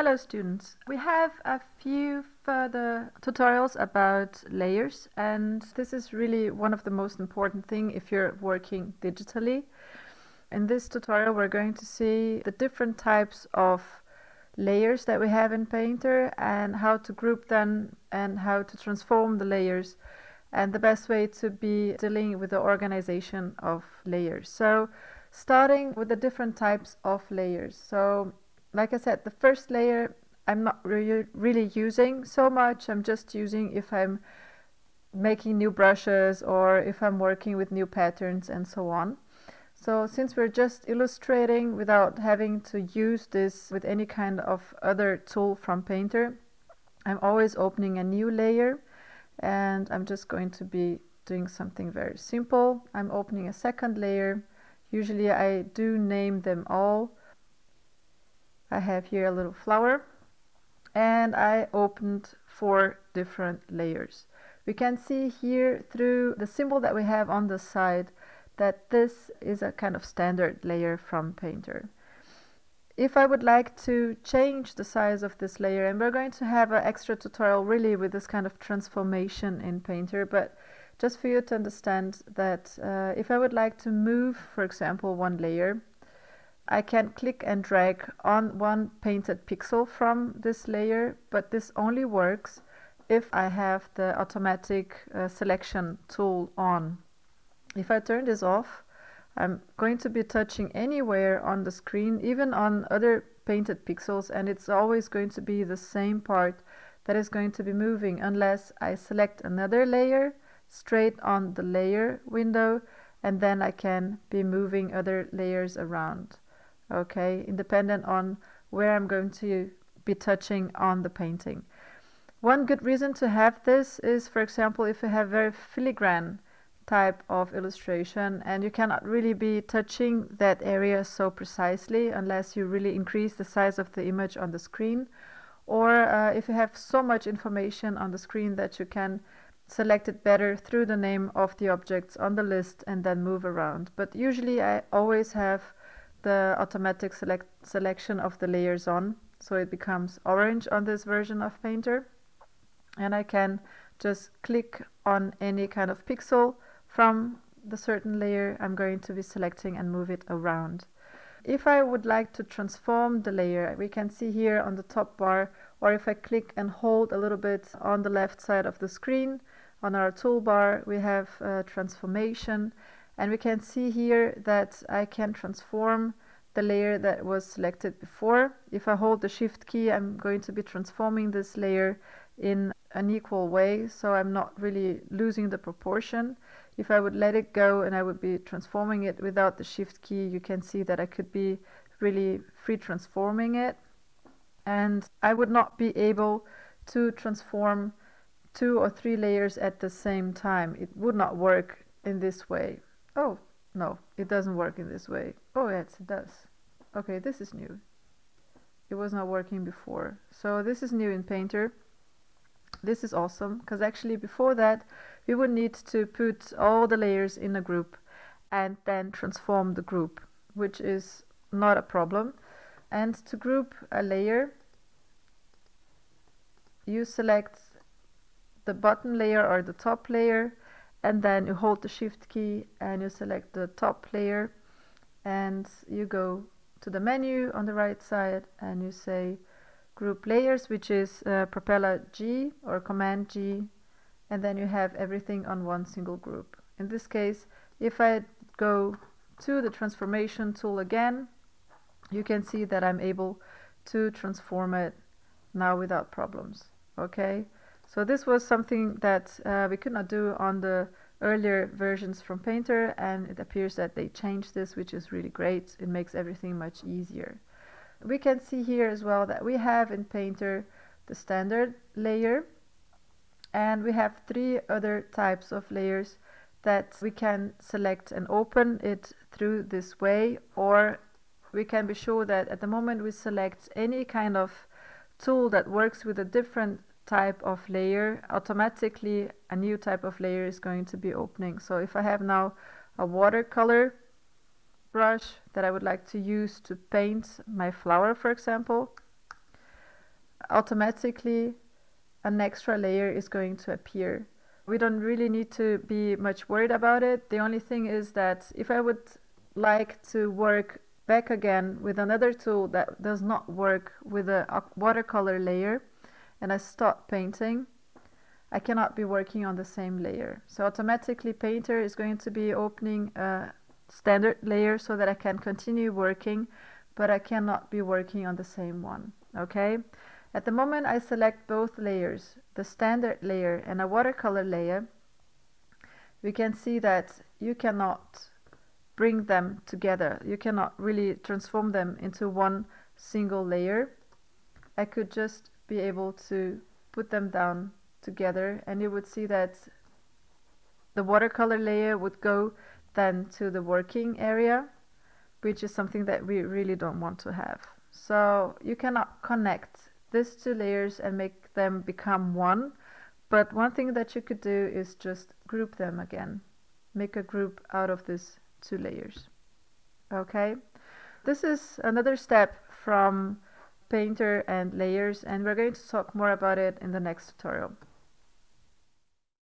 Hello students. We have a few further tutorials about layers and this is really one of the most important thing if you're working digitally. In this tutorial we're going to see the different types of layers that we have in Painter and how to group them and how to transform the layers and the best way to be dealing with the organization of layers. So starting with the different types of layers. So like I said, the first layer I'm not re really using so much. I'm just using if I'm making new brushes or if I'm working with new patterns and so on. So since we're just illustrating without having to use this with any kind of other tool from Painter, I'm always opening a new layer and I'm just going to be doing something very simple. I'm opening a second layer. Usually I do name them all I have here a little flower and I opened four different layers. We can see here through the symbol that we have on the side that this is a kind of standard layer from Painter. If I would like to change the size of this layer, and we're going to have an extra tutorial really with this kind of transformation in Painter, but just for you to understand that uh, if I would like to move, for example, one layer, I can click and drag on one painted pixel from this layer, but this only works if I have the automatic uh, selection tool on. If I turn this off, I'm going to be touching anywhere on the screen, even on other painted pixels, and it's always going to be the same part that is going to be moving unless I select another layer straight on the layer window, and then I can be moving other layers around okay? Independent on where I'm going to be touching on the painting. One good reason to have this is for example if you have very filigrane type of illustration and you cannot really be touching that area so precisely unless you really increase the size of the image on the screen. Or uh, if you have so much information on the screen that you can select it better through the name of the objects on the list and then move around. But usually I always have the automatic select selection of the layers on so it becomes orange on this version of Painter and I can just click on any kind of pixel from the certain layer I'm going to be selecting and move it around. If I would like to transform the layer we can see here on the top bar or if I click and hold a little bit on the left side of the screen on our toolbar we have uh, transformation and we can see here that I can transform the layer that was selected before. If I hold the shift key I'm going to be transforming this layer in an equal way so I'm not really losing the proportion. If I would let it go and I would be transforming it without the shift key you can see that I could be really free transforming it and I would not be able to transform two or three layers at the same time. It would not work in this way. Oh, no, it doesn't work in this way. Oh, yes, it does. Okay, this is new. It was not working before. So this is new in Painter. This is awesome, because actually before that, we would need to put all the layers in a group and then transform the group, which is not a problem. And to group a layer, you select the bottom layer or the top layer and then you hold the shift key and you select the top layer and you go to the menu on the right side and you say group layers which is uh, propeller G or command G. And then you have everything on one single group. In this case if I go to the transformation tool again you can see that I'm able to transform it now without problems. Okay so this was something that uh, we could not do on the earlier versions from Painter and it appears that they changed this which is really great. It makes everything much easier. We can see here as well that we have in Painter the standard layer and we have three other types of layers that we can select and open it through this way or we can be sure that at the moment we select any kind of tool that works with a different type of layer automatically a new type of layer is going to be opening so if I have now a watercolor brush that I would like to use to paint my flower for example automatically an extra layer is going to appear. We don't really need to be much worried about it. The only thing is that if I would like to work back again with another tool that does not work with a watercolor layer and I stop painting, I cannot be working on the same layer. So automatically Painter is going to be opening a standard layer so that I can continue working, but I cannot be working on the same one. Okay. At the moment I select both layers, the standard layer and a watercolor layer, we can see that you cannot bring them together. You cannot really transform them into one single layer. I could just be able to put them down together and you would see that the watercolor layer would go then to the working area which is something that we really don't want to have. So you cannot connect these two layers and make them become one. But one thing that you could do is just group them again. Make a group out of these two layers. Okay, this is another step from Painter and layers and we're going to talk more about it in the next tutorial.